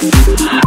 Bye.